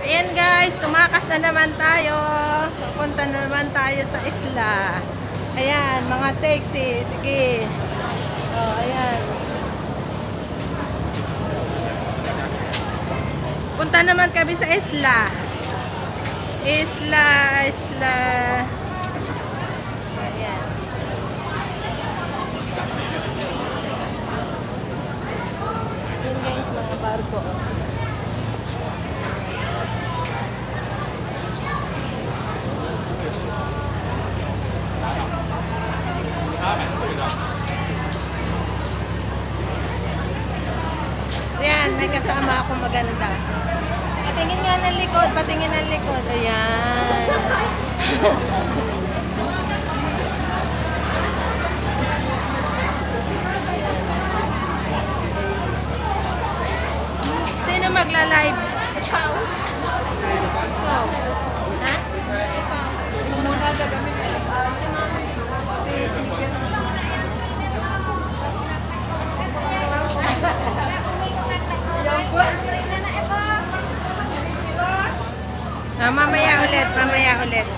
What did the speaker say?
Ayan guys, tumakas na naman tayo. Pupunta na naman tayo sa isla. Ayan, mga sexy. Sige. Oh, ayan. Punta naman kami sa isla. Isla, isla. Ayan. Yun mga barko. Ayan, may kasama akong maganda. Patingin nga ng likod, patingin ng likod. Ayan. magla-live? Ikaw. Ikaw. Ha? Ikaw. Muna gagamit. Si mama. Na, mamaya ulit, mamaya ulit.